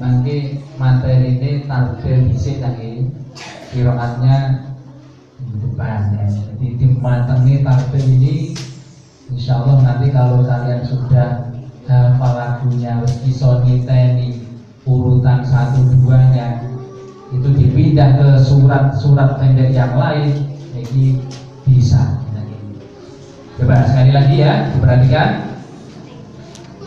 nanti materi ini target isi lagi. Kiroatnya di depan ya. Jadi dimatangi target ini Insya Allah nanti kalau kalian sudah hafal lagunya iso niteni urutan satu duanya itu dipindah ke surat-surat pendek yang lain jadi bisa. Coba sekali lagi ya diperhatikan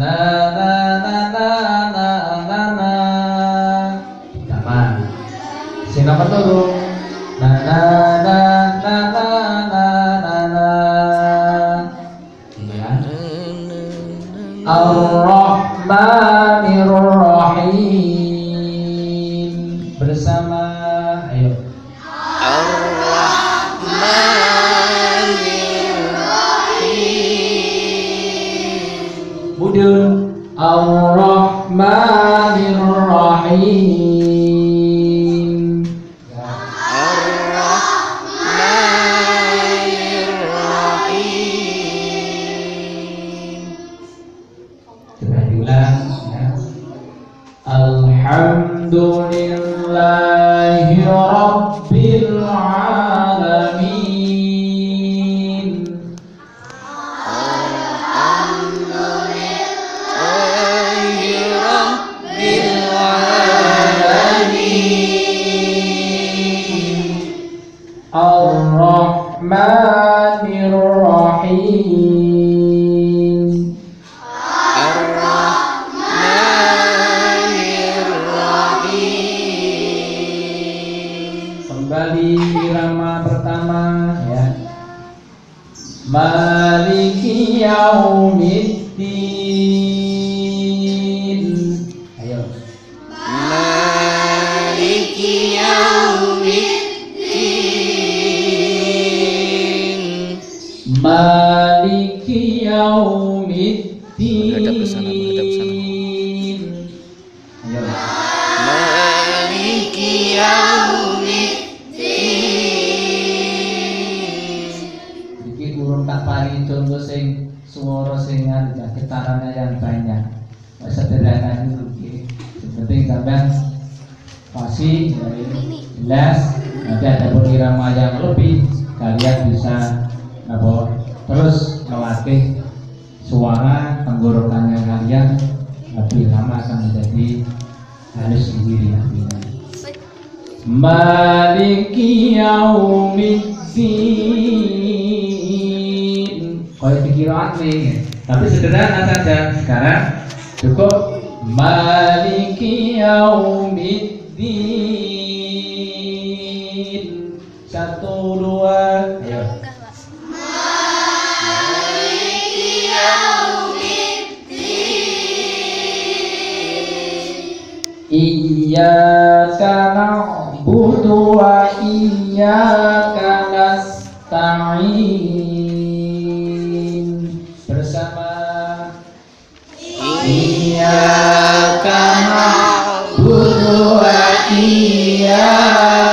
Na الرحيم الرحمن الرحيم Maliki yaumiddin. Menghadap ke sana, menghadap ke sana. Ayo. Maliki Yaumiddin Iki urung tak paringi contoh sing swara sing anu ya, getarannya yang banyak. Sederhana itu iki. Yang penting sampean pasti dari jelas nanti ada irama yang lebih kalian bisa melatih suara tenggorokannya kalian lebih lama akan menjadi halus sendiri nantinya. Maliki yaumiddin. Kayak dikira nih Tapi sederhana saja. Sekarang cukup. Maliki yaumiddin. Satu dua. Ayo Iyyaka na'budu wa iyyaka nasta'in. Bersama Iyyaka na'budu wa iyyaka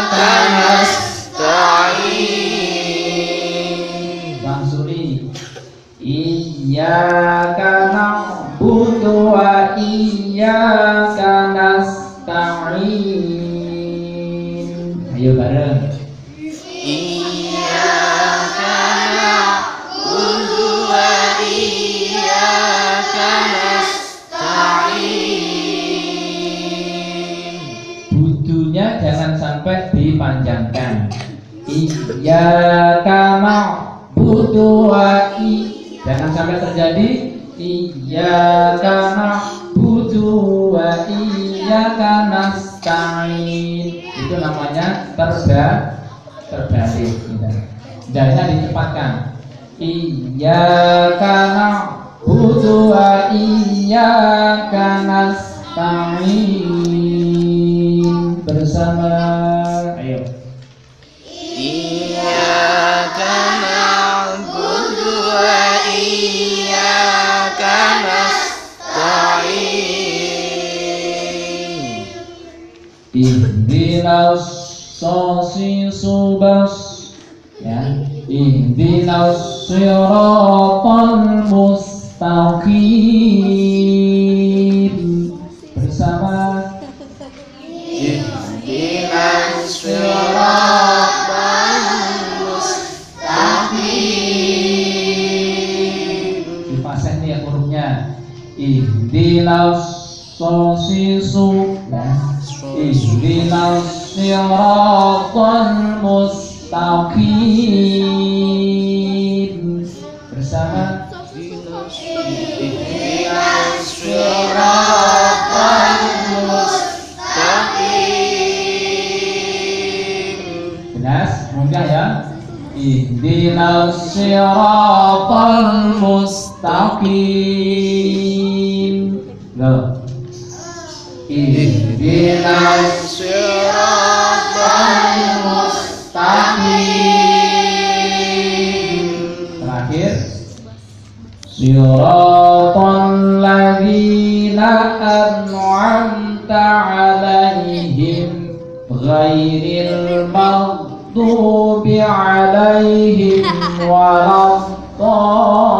Iyyaka na'budu wa i Jangan sampai terjadi Iyyaka na'budu wa iyyaka nasta'in Itu namanya terba terbalik gitu. Jadinya dicepatkan. Iyyaka na'budu wa iyyaka nasta'in. Bersama Ihdinas sosi subas. Ya. Ihdinas siratal mustaqim. Bersama Ihdinas siratal mustaqim. Dipasen nih ya hurufnya Ihdinas sosi sub Ihdinas siratal mustaqim bersama Jelas? Mudah ya? Ihdinas siratal mustaqim. Loh. Ihdinas siratal mustaqim Terakhir. Siratal ladzina an'amta 'alaihim ghairil maghdubi 'alaihim waladdallin.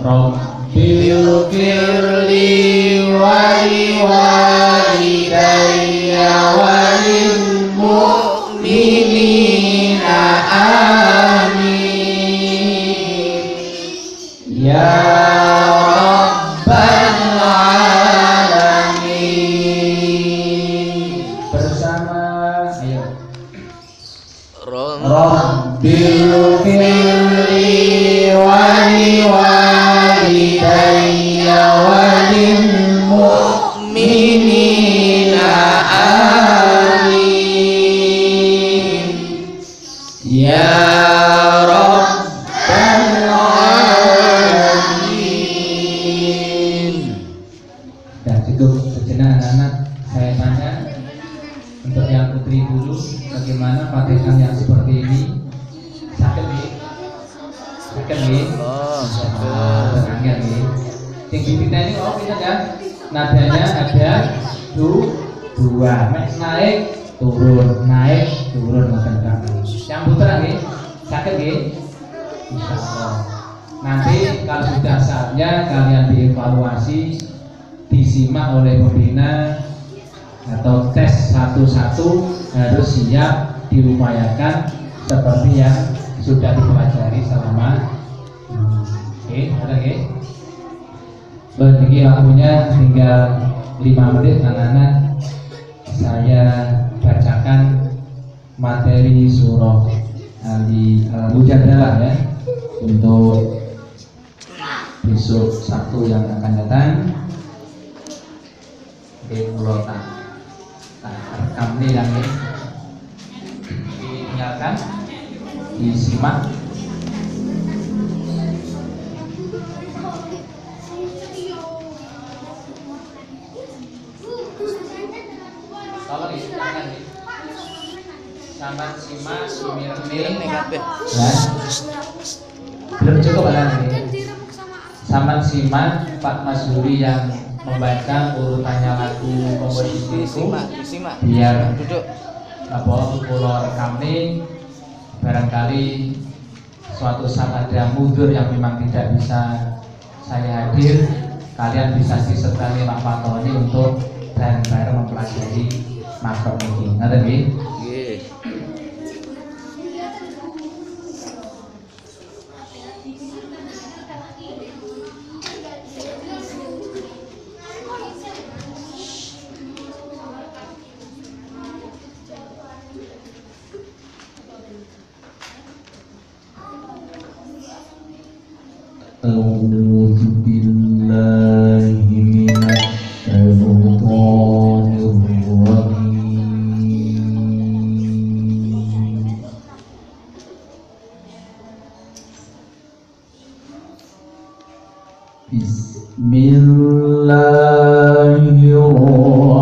Robbi yang di kita ini oh kita kan nadanya ada du dua. Naik turun. Naik turun makan kami yang putra nih sakit nih Insya Allah nanti kalau sudah saatnya kalian dievaluasi disimak oleh pembina atau tes satu-satu harus siap diupayakan seperti yang sudah dipelajari selama oke ada oke Begini waktunya tinggal 5 menit anak-anak. Saya bacakan materi surah Ali Al-Mujadalah ya untuk besok Sabtu yang akan datang. Tak rekam nih yang ini ditinggalkan disimak nih ya belum cukup lagi sama simak Pak Masuri yang membaca urutannya lagu komposisi itu Disimak, disimak. biar Duduk. apa pulau rekam ini barangkali suatu saat ada mundur yang memang tidak bisa saya hadir kalian bisa disertai Pak Fatoni untuk bareng-bareng mempelajari makro ini ngerti nggih? بسم الله الرحمن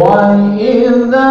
وإذا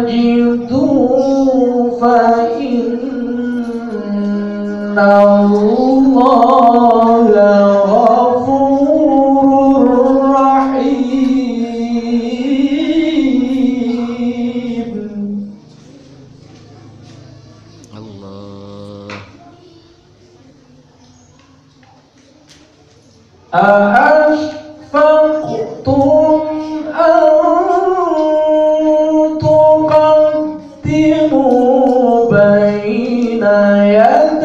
لم تجدوا فإن الله hidayah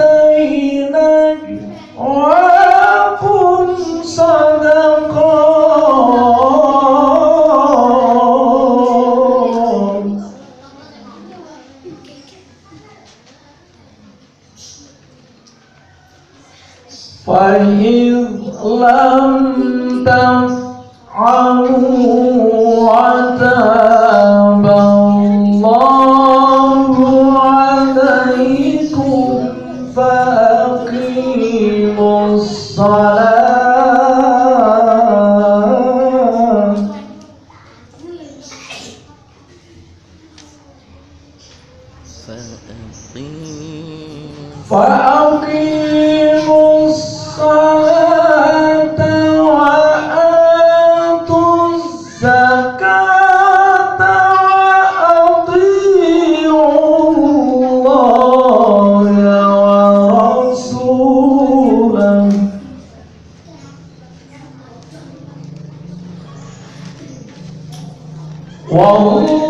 فأقيموا الصلاة والله